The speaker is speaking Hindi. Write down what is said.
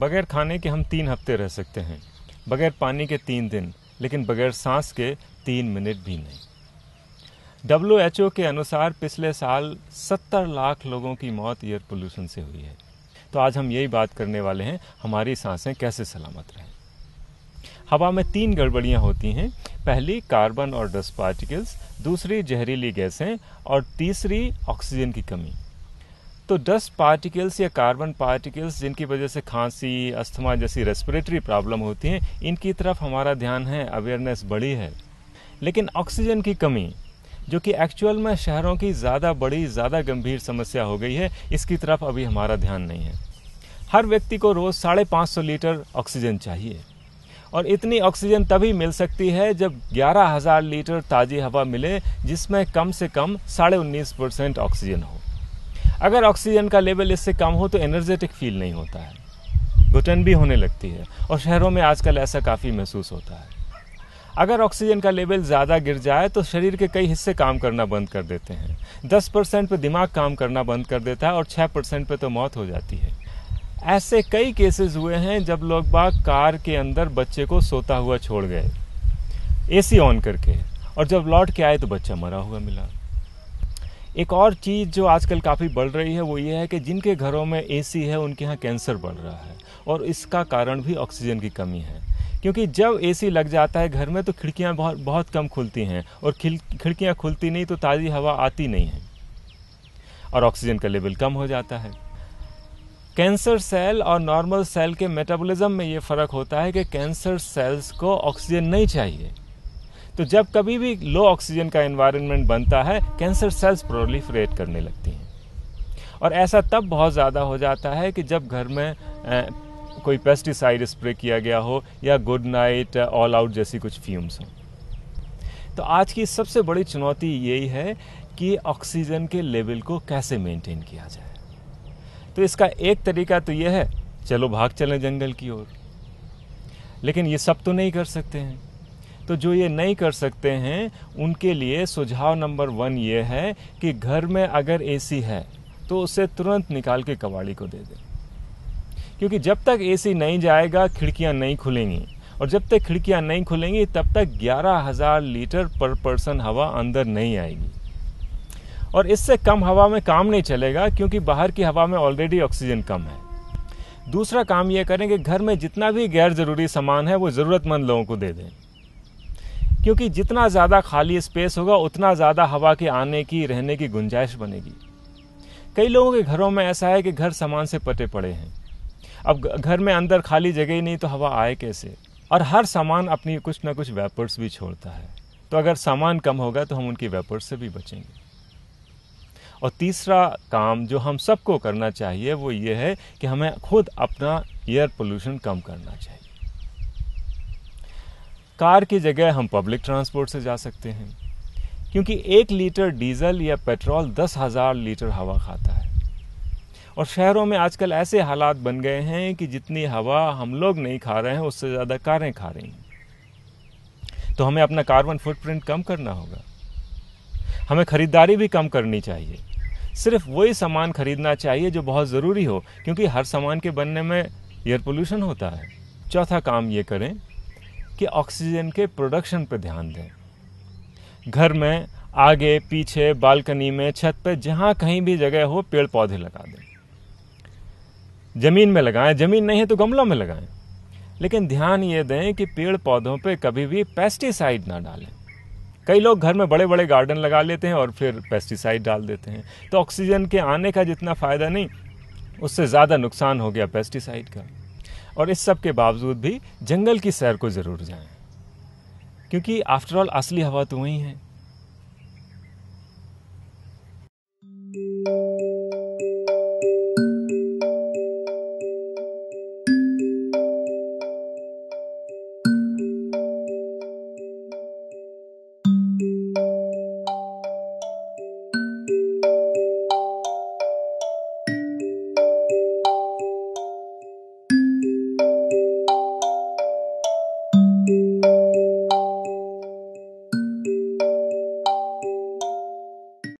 बगैर खाने के हम तीन हफ़्ते रह सकते हैं, बगैर पानी के तीन दिन, लेकिन बगैर सांस के तीन मिनट भी नहीं। डब्ल्यू के अनुसार पिछले साल 70 लाख लोगों की मौत एयर पोल्यूशन से हुई है। तो आज हम यही बात करने वाले हैं, हमारी साँसें कैसे सलामत रहें? हवा में तीन गड़बड़ियाँ होती हैं, पहली कार्बन और डस्ट पार्टिकल्स दूसरी जहरीली गैसें और तीसरी ऑक्सीजन की कमी। तो डस्ट पार्टिकल्स या कार्बन पार्टिकल्स जिनकी वजह से खांसी, अस्थमा जैसी रेस्पिरेटरी प्रॉब्लम होती हैं, इनकी तरफ़ हमारा ध्यान है अवेयरनेस बड़ी है। लेकिन ऑक्सीजन की कमी, जो कि एक्चुअल में शहरों की ज़्यादा बड़ी, ज़्यादा गंभीर समस्या हो गई है, इसकी तरफ़ अभी हमारा ध्यान नहीं है। हर व्यक्ति को रोज़ साढ़े पाँच सौ लीटर ऑक्सीजन चाहिए। और इतनी ऑक्सीजन तभी मिल सकती है जब ग्यारह हज़ार लीटर ताज़ी हवा मिले, जिसमें कम से कम साढ़े उन्नीस परसेंट ऑक्सीजन हो। अगर ऑक्सीजन का लेवल इससे कम हो तो एनर्जेटिक फील नहीं होता है। घुटन भी होने लगती है और शहरों में आजकल ऐसा काफ़ी महसूस होता है। अगर ऑक्सीजन का लेवल ज़्यादा गिर जाए तो शरीर के कई हिस्से काम करना बंद कर देते हैं। 10 परसेंट पर दिमाग काम करना बंद कर देता है और 6 परसेंट पर तो मौत हो जाती है। ऐसे कई केसेस हुए हैं जब लोग बाग कार के अंदर बच्चे को सोता हुआ छोड़ गए। एसी ऑन करके और जब लौट के आए तो बच्चा मरा हुआ मिला। एक और चीज़ जो आजकल काफ़ी बढ़ रही है, वो ये है कि जिनके घरों में एसी है, उनके यहाँ कैंसर बढ़ रहा है और इसका कारण भी ऑक्सीजन की कमी है। क्योंकि जब एसी लग जाता है घर में तो खिड़कियाँ बहुत बहुत कम खुलती हैं और खिड़कियाँ खुलती नहीं तो ताज़ी हवा आती नहीं है और ऑक्सीजन का लेवल कम हो जाता है। कैंसर सेल और नॉर्मल सेल के मेटाबॉलिज्म में ये फ़र्क होता है कि कैंसर सेल्स को ऑक्सीजन नहीं चाहिए। तो जब कभी भी लो ऑक्सीजन का एनवायरनमेंट बनता है कैंसर सेल्स प्रोलिफरेट करने लगती हैं। और ऐसा तब बहुत ज़्यादा हो जाता है कि जब घर में आ, कोई पेस्टिसाइड स्प्रे किया गया हो या गुड नाइट ऑल आउट जैसी कुछ फ्यूम्स हों। तो आज की सबसे बड़ी चुनौती यही है कि ऑक्सीजन के लेवल को कैसे मेंटेन किया जाए। तो इसका एक तरीका तो यह है चलो भाग चलें जंगल की ओर। लेकिन ये सब तो नहीं कर सकते हैं। तो जो ये नहीं कर सकते हैं, उनके लिए सुझाव नंबर वन ये है कि घर में अगर एसी है तो उसे तुरंत निकाल के कबाड़ी को दे दें। क्योंकि जब तक एसी नहीं जाएगा, खिड़कियाँ नहीं खुलेंगी। और जब तक खिड़कियाँ नहीं खुलेंगी, तब तक ग्यारह हज़ार लीटर पर पर्सन हवा अंदर नहीं आएगी। और इससे कम हवा में काम नहीं चलेगा, क्योंकि बाहर की हवा में ऑलरेडी ऑक्सीजन कम है। दूसरा काम यह करें कि घर में जितना भी गैर ज़रूरी सामान है, वो ज़रूरतमंद लोगों को दे दें। क्योंकि जितना ज़्यादा खाली स्पेस होगा, उतना ज़्यादा हवा के आने की, रहने की गुंजाइश बनेगी। कई लोगों के घरों में ऐसा है कि घर सामान से पटे पड़े हैं। अब घर में अंदर खाली जगह ही नहीं तो हवा आए कैसे? और हर सामान अपनी कुछ ना कुछ वेपर्स भी छोड़ता है। तो अगर सामान कम होगा तो हम उनकी वेपर्स से भी बचेंगे। और तीसरा काम जो हम सबको करना चाहिए वो ये है कि हमें खुद अपना एयर पोल्यूशन कम करना चाहिए। कार की जगह हम पब्लिक ट्रांसपोर्ट से जा सकते हैं, क्योंकि एक लीटर डीजल या पेट्रोल दस हज़ार लीटर हवा खाता है। और शहरों में आजकल ऐसे हालात बन गए हैं कि जितनी हवा हम लोग नहीं खा रहे हैं, उससे ज़्यादा कारें खा रही हैं। तो हमें अपना कार्बन फुटप्रिंट कम करना होगा। हमें ख़रीदारी भी कम करनी चाहिए। सिर्फ़ वही सामान खरीदना चाहिए जो बहुत ज़रूरी हो, क्योंकि हर सामान के बनने में एयर पोल्यूशन होता है। चौथा काम ये करें कि ऑक्सीजन के प्रोडक्शन पर ध्यान दें। घर में, आगे, पीछे, बालकनी में, छत पर जहाँ कहीं भी जगह हो पेड़ पौधे लगा दें। ज़मीन में लगाएँ, ज़मीन नहीं है तो गमलों में लगाएँ। लेकिन ध्यान ये दें कि पेड़ पौधों पे कभी भी पेस्टिसाइड ना डालें। कई लोग घर में बड़े बड़े गार्डन लगा लेते हैं और फिर पेस्टिसाइड डाल देते हैं। तो ऑक्सीजन के आने का जितना फ़ायदा नहीं, उससे ज़्यादा नुकसान हो गया पेस्टिसाइड का। और इस सब के बावजूद भी जंगल की सैर को ज़रूर जाएँ। क्योंकि आफ्टरऑल असली हवा तो वही है।